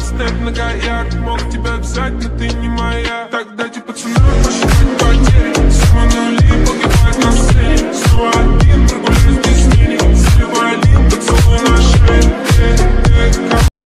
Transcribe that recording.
Снэп многоярд Мог тебя взять, но ты не моя.